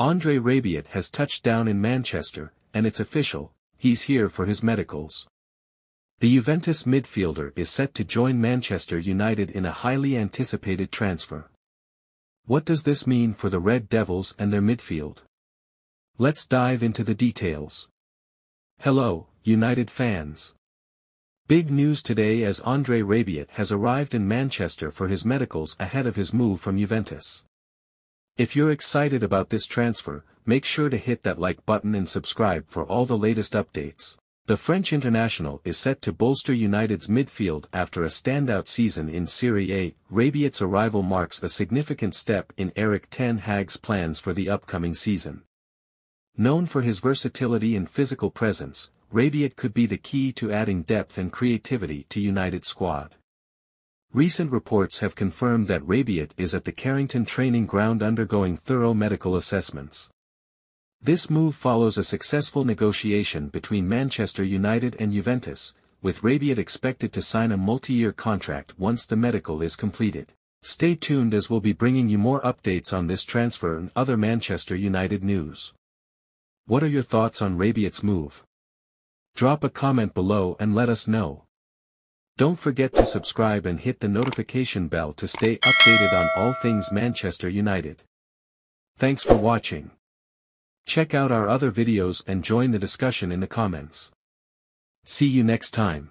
Andre Rabiot has touched down in Manchester, and it's official, he's here for his medicals. The Juventus midfielder is set to join Manchester United in a highly anticipated transfer. What does this mean for the Red Devils and their midfield? Let's dive into the details. Hello, United fans. Big news today as Andre Rabiot has arrived in Manchester for his medicals ahead of his move from Juventus. If you're excited about this transfer, make sure to hit that like button and subscribe for all the latest updates. The French international is set to bolster United's midfield after a standout season in Serie A. Rabiot's arrival marks a significant step in Erik ten Hag's plans for the upcoming season. Known for his versatility and physical presence, Rabiot could be the key to adding depth and creativity to United's squad. Recent reports have confirmed that Rabiot is at the Carrington training ground undergoing thorough medical assessments. This move follows a successful negotiation between Manchester United and Juventus, with Rabiot expected to sign a multi-year contract once the medical is completed. Stay tuned as we'll be bringing you more updates on this transfer and other Manchester United news. What are your thoughts on Rabiot's move? Drop a comment below and let us know. Don't forget to subscribe and hit the notification bell to stay updated on all things Manchester United. Thanks for watching. Check out our other videos and join the discussion in the comments. See you next time.